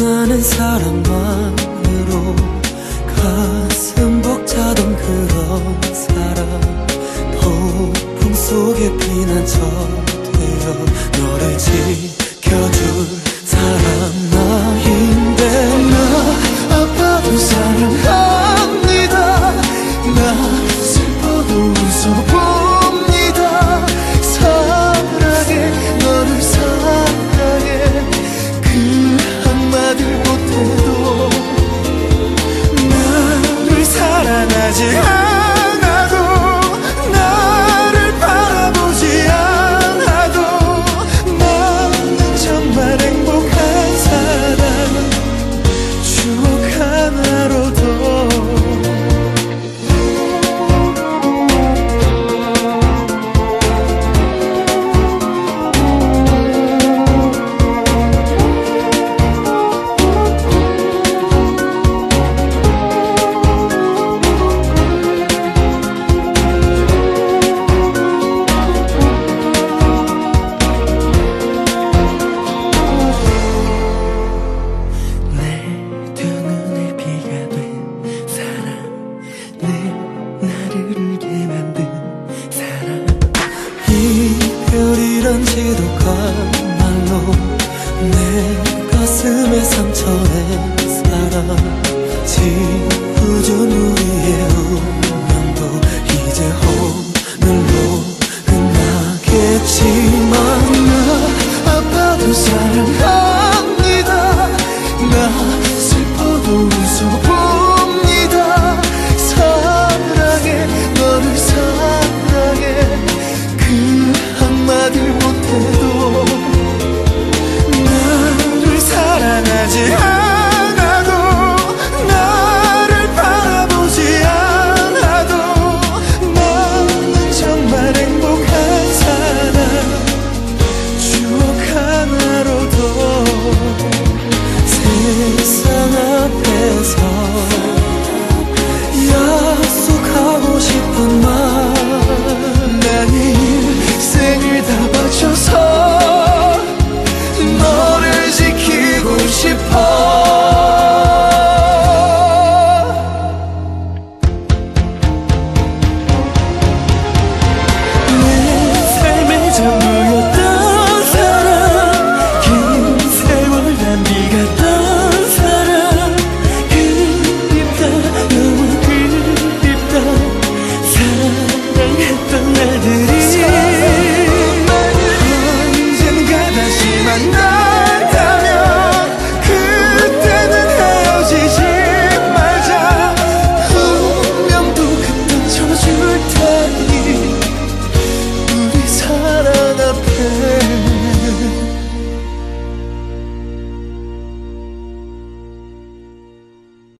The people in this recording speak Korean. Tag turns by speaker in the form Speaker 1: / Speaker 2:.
Speaker 1: 떠나는 사람만으로 가슴 벅차던 그런 사람 폭풍 속에 피난 저 사 나를 울게 만든 사랑 이별이란 지 도가 말로, 내 가슴에 상처낸 사랑 지우준 우리의 운명도 이제 하늘로 끝나겠지만 나 아파도 사랑하